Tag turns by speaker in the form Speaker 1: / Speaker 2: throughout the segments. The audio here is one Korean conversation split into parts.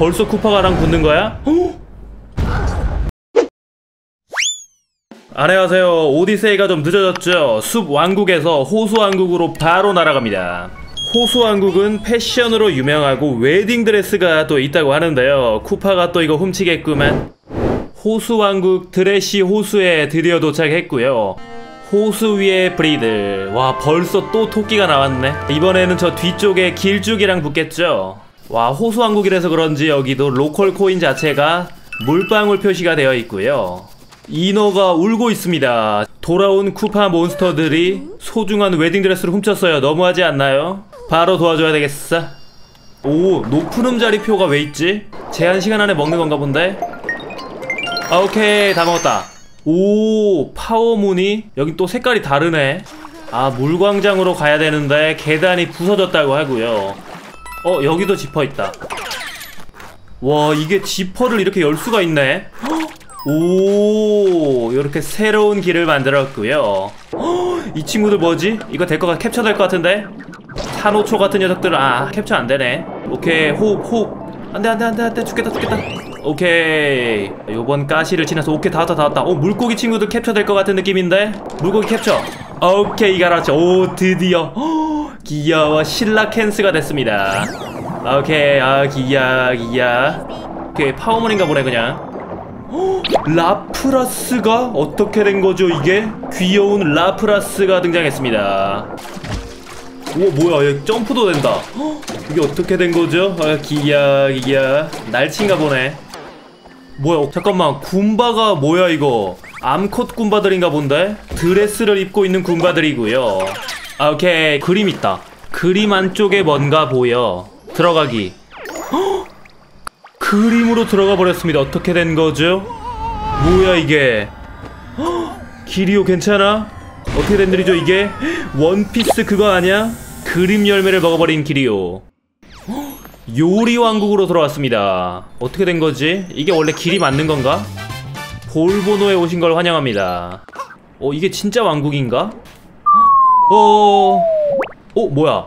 Speaker 1: 벌써 쿠파랑 붙는 거야? 안녕하세요. 오디세이가 좀 늦어졌죠. 숲 왕국에서 호수 왕국으로 바로 날아갑니다. 호수 왕국은 패션으로 유명하고 웨딩 드레스가 또 있다고 하는데요. 쿠파가 또 이거 훔치겠구만. 호수 왕국 드레시 호수에 드디어 도착했고요. 호수 위에 브리들. 와, 벌써 또 토끼가 나왔네. 이번에는 저 뒤쪽에 길쭉이랑 붙겠죠. 와, 호수 왕국이라서 그런지 여기도 local coin 자체가 물방울 표시가 되어 있고요. 이너가 울고 있습니다. 돌아온 쿠파 몬스터들이 소중한 웨딩드레스를 훔쳤어요. 너무하지 않나요? 바로 도와줘야 되겠어. 오, 높은 음자리 표가 왜 있지? 제한 시간 안에 먹는 건가 본데? 아, 오케이. 다 먹었다. 오, 파워문이? 여긴 또 색깔이 다르네. 아, 물광장으로 가야 되는데 계단이 부서졌다고 하고요. 어, 여기도 지퍼 있다. 와, 이게 지퍼를 이렇게 열 수가 있네. 오, 이렇게 새로운 길을 만들었고요. 이 친구들 뭐지? 이거 될 거가 캡처 될 것 같은데? 산호초 같은 녀석들 아 캡처 안 되네. 오케이 호흡 호흡. 안돼 안돼 안돼 안돼 죽겠다 죽겠다. 오케이 요번 가시를 지나서 오케이 다 왔다 다 왔다. 오 물고기 친구들 캡처 될 것 같은 느낌인데? 물고기 캡처. 오케이 가라죠. 오 드디어 귀여워 신라 캔스가 됐습니다. 오케이 아 기야 기야. 오케이 Power Moon인가 보네 그냥. 라프라스가 어떻게 된 거죠 이게? 귀여운 라프라스가 등장했습니다. 오 뭐야 얘 점프도 된다. 이게 어떻게 된 거죠? 아 기야 기야 날친가 보네. 뭐야 잠깐만 굼바가 뭐야 이거? 암컷 굼바들인가 본데? 드레스를 입고 있는 굼바들이고요. 아 오케이 그림 있다. 그림 안쪽에 뭔가 보여. 들어가기. 그림으로 들어가 버렸습니다. 어떻게 된 거죠? 뭐야 이게? 기리오 괜찮아? 어떻게 된 일이죠 이게? 원피스 그거 아니야? 그림 열매를 먹어버린 기리오. 요리 왕국으로 돌아왔습니다. 어떻게 된 거지? 이게 원래 길이 맞는 건가? 볼보노에 오신 걸 환영합니다. 어 이게 진짜 왕국인가? 어, 어 뭐야?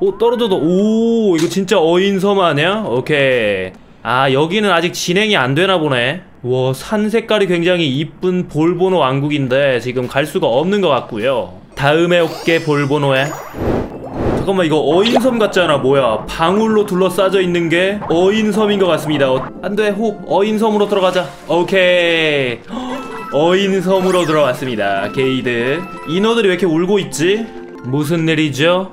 Speaker 1: 오 떨어져도 오 이거 진짜 어인섬 아니야? 오케이. 아 여기는 아직 진행이 안 되나 보네 와 산 색깔이 굉장히 이쁜 볼보노 왕국인데 지금 갈 수가 없는 것 같고요 다음에 올게 볼보노에 잠깐만 이거 어인섬 같잖아 뭐야 방울로 둘러싸져 있는 게 어인섬인 것 같습니다 어, 안돼 호흡 어인섬으로 들어가자 오케이 어인섬으로 들어왔습니다 근데 인어들이 왜 이렇게 울고 있지? 무슨 일이죠?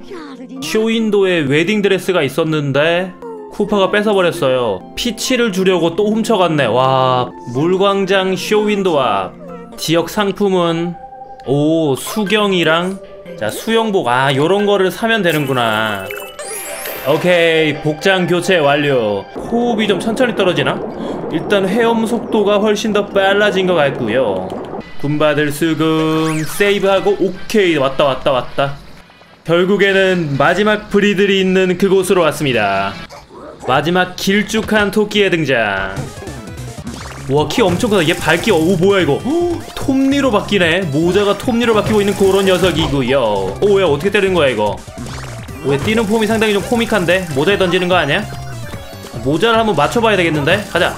Speaker 1: 쇼윈도에 웨딩드레스가 있었는데 쿠파가 뺏어버렸어요. 피치를 주려고 또 훔쳐갔네. 와, 물광장 쇼윈도 앞. 지역 상품은 오 수경이랑 자 수영복 아 요런 거를 사면 되는구나. 오케이 복장 교체 완료. 호흡이 좀 천천히 떨어지나? 일단 헤엄 속도가 훨씬 더 빨라진 것 같고요. 군바들 수금 세이브하고 오케이 왔다 왔다 왔다. 결국에는 마지막 브리들이 있는 그곳으로 왔습니다. 마지막 길쭉한 토끼의 등장 와 키 엄청 크다. 얘 밝기 오 뭐야 이거? 톱니로 바뀌네. 모자가 톱니로 바뀌고 있는 그런 녀석이고요. 오야 어떻게 때리는 거야 이거? 왜 뛰는 폼이 상당히 좀 코믹한데? 모자에 던지는 거 아니야? 모자를 한번 맞춰봐야 되겠는데? 가자.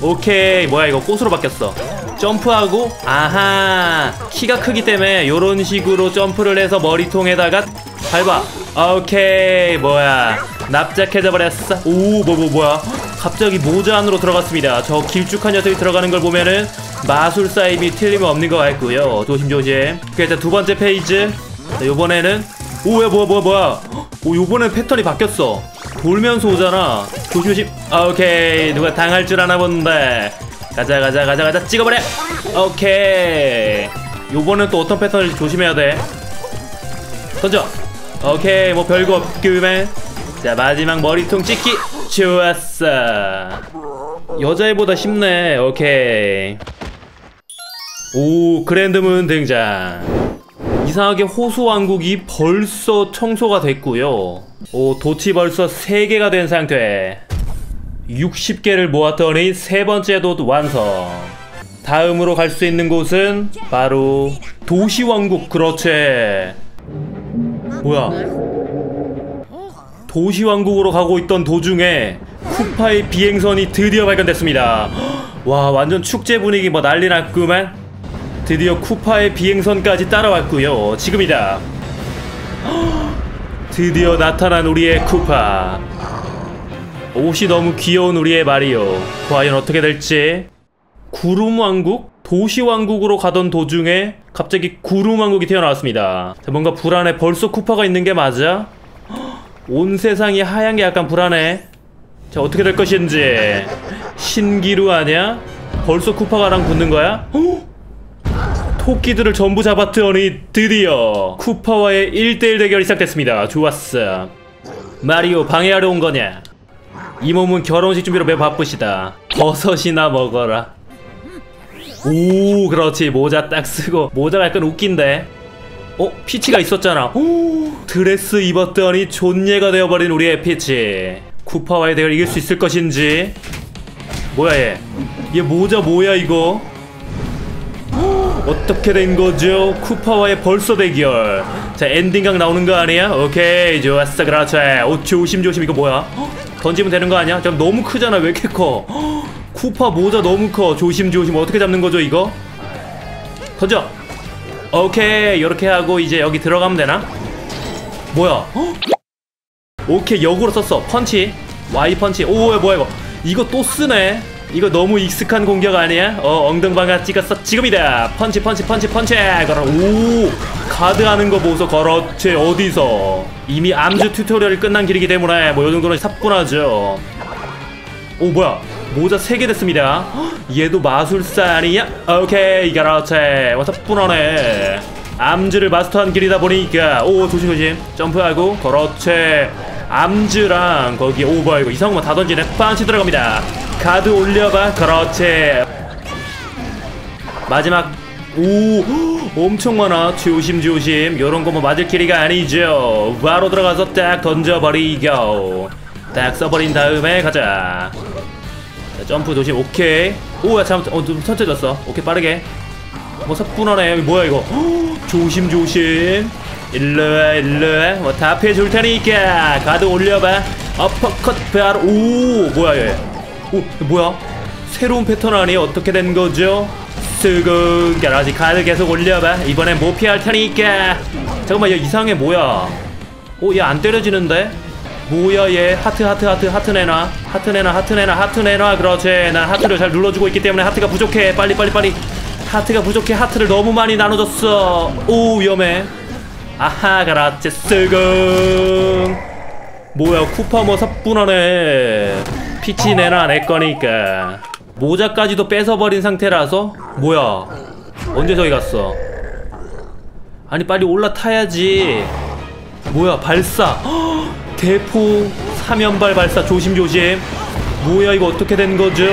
Speaker 1: 오케이. 뭐야 이거 꽃으로 바뀌었어. 점프하고 아하. 키가 크기 때문에 요런 식으로 점프를 해서 머리통에다가 밟아. 오케이. 뭐야. 납작해져 버렸어. 오 뭐 뭐 뭐야 갑자기 모자 안으로 들어갔습니다. 저 길쭉한 녀석이 들어가는 걸 보면은 마술사 입이 틀림없는 것 같고요. 조심조심. 그래서 두 번째 페이지. 자, 요번에는 오야 뭐야 뭐야 뭐야. 오 요번엔 패턴이 바뀌었어. 돌면서 오잖아. 조심조심. 오케이. 누가 당할 줄 아나 본데. 가자 가자 가자 가자. 찍어버려. 오케이. 요번엔 또 어떤 패턴을 조심해야 돼? 던져. 오케이 뭐 별거 없구만 자 마지막 머리통 찍기 좋았어. 여자애보다 쉽네. 오케이. 오 그랜드문 등장. 이상하게 호수왕국이 벌써 청소가 됐고요. 오 도치 벌써 3개가 된 상태. 60개를 모았더니 세 번째 도 완성. 다음으로 갈 수 있는 곳은 바로 도시왕국. 그렇지. 뭐야 도시왕국으로 가고 있던 도중에 쿠파의 비행선이 드디어 발견됐습니다. 와 완전 축제 분위기 뭐 난리 났구만. 드디어 쿠파의 비행선까지 따라왔고요. 지금이다. 드디어 나타난 우리의 쿠파. 옷이 너무 귀여운 우리의 마리오. 과연 어떻게 될지. 구름 왕국? 도시 왕국으로 가던 도중에 갑자기 구름 왕국이 튀어나왔습니다. 자, 뭔가 불안해. 벌써 쿠파가 있는 게 맞아? 온 세상이 하얀 게 약간 불안해. 자, 어떻게 될 것인지. 신기루 아냐? 벌써 쿠파랑 붙는 거야? 어? 토끼들을 전부 잡았더니 드디어 쿠파와의 1대1 대결이 시작됐습니다. 좋았어. 마리오 방해하러 온 거냐? 이 몸은 결혼식 준비로 매우 바쁘시다. 버섯이나 먹어라. 오, 그렇지. 모자 딱 쓰고. 모자가 약간 웃긴데. 어? 피치가 있었잖아. 오, 드레스 입었더니 존예가 되어버린 우리의 피치. 쿠파와의 대결 이길 수 있을 것인지. 뭐야 얘? 얘 모자 뭐야 이거? 어떻게 된 거죠? 쿠파와의 벌써 대결. 자, 엔딩각 나오는 거 아니야? 오케이, 좋았어, 그렇지. 오, 조심조심, 이거 뭐야? 헉, 던지면 되는 거 아니야? 좀 너무 크잖아, 왜 이렇게 커? 헉, 쿠파 모자 너무 커. 조심조심, 어떻게 잡는 거죠, 이거? 던져! 오케이, 이렇게 하고 이제 여기 들어가면 되나? 뭐야? 헉? 오케이, 역으로 썼어. 펀치. Y 펀치. 오, 뭐야, 이거? 이거 또 쓰네. 이거 너무 익숙한 공격 아니야? 어 엉덩방아 찍었어 지금이다 펀치 펀치 펀치 펀치 걸어 오 가드 하는 거 보소 그렇지 어디서 이미 암주 튜토리얼이 끝난 길이기 때문에 뭐 요정도는 사뿐하죠 오 뭐야 모자 3개 됐습니다. 헉, 얘도 마술사 아니야? 오케이 그렇지 와 사뿐하네. 암주를 마스터한 길이다 보니까 오 조심 조심. 점프하고 그렇지. 암즈랑 거기 오 뭐야 이거 이상한 거다 던지네. 펀치 들어갑니다. 가드 올려봐. 그렇지. 마지막 오 엄청 많아. 조심 조심. 요런 거 뭐 맞을 길이가 아니죠. 바로 들어가서 딱 던져버리고. 딱 써버린 다음에 가자 자, 점프 조심. 오케이. 오야 잘못 어좀 천천해졌어. 오케이 빠르게. 뭐 여기 뭐야 이거? 조심 조심. 일로와 일로와. 뭐다 패줄 테니까. 가드 올려봐. 어퍼컷 바로 오 뭐야 얘? 오, 뭐야? 새로운 패턴 아니에요? 어떻게 된 거죠? 쓰근 가라지. 카드 계속 올려봐. 이번엔 못 피할 테니까. 잠깐만 얘 이상해 뭐야? 오얘 안 때려지는데? 뭐야 얘? 하트 하트 하트 하트 내놔. 하트 내놔 하트 내놔 하트 내놔. 그렇지. 난 하트를 잘 눌러주고 있기 때문에 하트가 부족해. 빨리 빨리 빨리. 하트가 부족해. 하트를 너무 많이 나눠줬어. 오 위험해. 아하 그렇지. 쓰근 뭐야 쿠파 뭐 사뿐하네 피치 내놔 내 거니까. 모자까지도 뺏어버린 상태라서? 뭐야? 언제 저기 갔어? 아니 빨리 올라타야지. 뭐야 발사. 헉, 대포 사면발 발사 조심조심. 뭐야 이거 어떻게 된 거죠?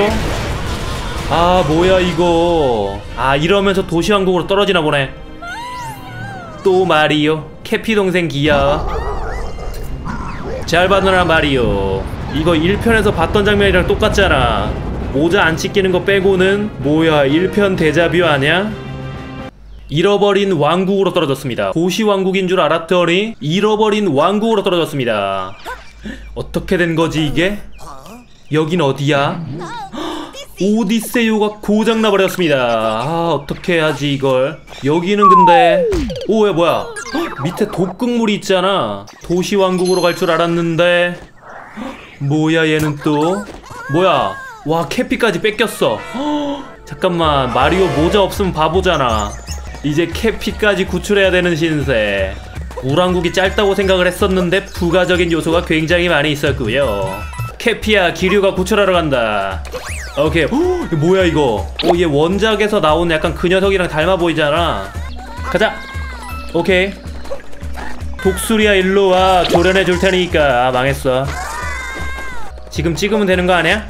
Speaker 1: 아 뭐야 이거. 아 이러면서 도시왕국으로 떨어지나 보네. 또 마리오 캐피 동생 기야 잘 받느라 마리오. 이거 1편에서 봤던 장면이랑 똑같잖아. 모자 안 찢기는 거 빼고는 뭐야 1편 데자뷰 아냐? 잃어버린 왕국으로 떨어졌습니다 도시 왕국인 줄 알았더니 잃어버린 왕국으로 떨어졌습니다 어떻게 된 거지 이게? 여긴 어디야? 오디세이오가 고장나 버렸습니다. 아 어떻게 해야지 이걸? 여기는 근데 오왜 뭐야? 헉, 밑에 독극물이 있잖아. 도시 왕국으로 갈 줄 알았는데 뭐야 얘는 또 뭐야? 와 캐피까지 뺏겼어. 헉, 잠깐만 마리오 모자 없으면 바보잖아. 이제 캐피까지 구출해야 되는 신세. 우랑국이 짧다고 생각을 했었는데 부가적인 요소가 굉장히 많이 있었고요. 캐피야 기류가 구출하러 간다. 오케이. 헉, 이거 뭐야 이거? 오 얘 원작에서 나온 약간 그 녀석이랑 닮아 보이잖아. 가자. 오케이. 독수리야 일로 와 조련해 줄 테니까. 아 망했어. 지금 찍으면 되는 거 아니야?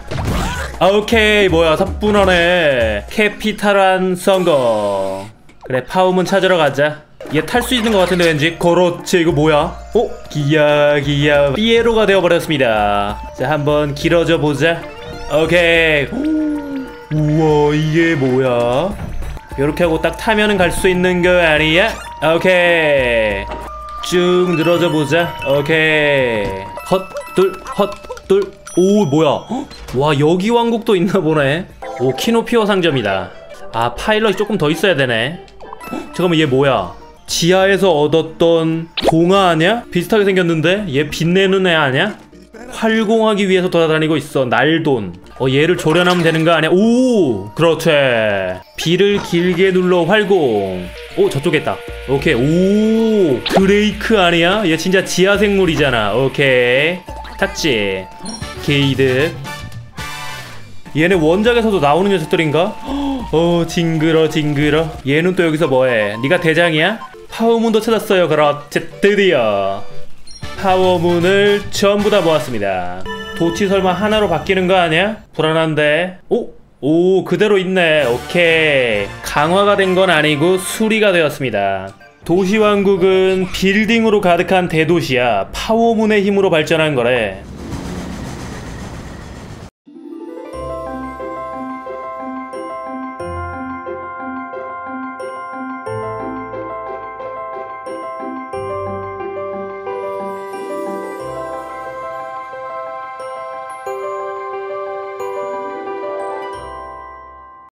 Speaker 1: 아 오케이 뭐야 사뿐하네. 캐피탈한 성공. 그래 파움은 찾으러 가자. 얘 탈 수 있는 것 같은데 왠지? 그렇지 이거 뭐야? 어? 기야 기야. 삐에로가 되어버렸습니다. 자 한번 길어져 보자. 오케이. 우와 이게 뭐야? 이렇게 하고 딱 타면은 갈 수 있는 거 아니야? 오케이. 쭉 늘어져 보자. 오케이. 헛둘 헛둘. 오 뭐야? 헉, 와 여기 왕국도 있나 보네. 오 키노피오 상점이다. 아 파일럿이 조금 더 있어야 되네. 헉, 잠깐만 얘 뭐야? 지하에서 얻었던 동화 아냐? 비슷하게 생겼는데? 얘 빛내는 애 아냐? 활공하기 위해서 돌아다니고 있어 날돈. 어 얘를 조련하면 되는 거 아니야? 오 그렇지 비를 길게 눌러 활공. 오 저쪽에 있다. 오케이. 오 드레이크 아니야? 얘 진짜 지하 생물이잖아. 오케이. 탔지. 근데 얘네 원작에서도 나오는 녀석들인가? 어 징그러 징그러. 얘는 또 여기서 뭐해? 네가 대장이야? Power Moon도 찾았어요. 그렇지 드디어. Power Moon을 전부 다 모았습니다. 도치 설마 하나로 바뀌는 거 아니야? 불안한데. 오? 오 그대로 있네. 오케이. 강화가 된 건 아니고 수리가 되었습니다. 도시왕국은 빌딩으로 가득한 대도시야. Power Moon의 힘으로 발전한 거래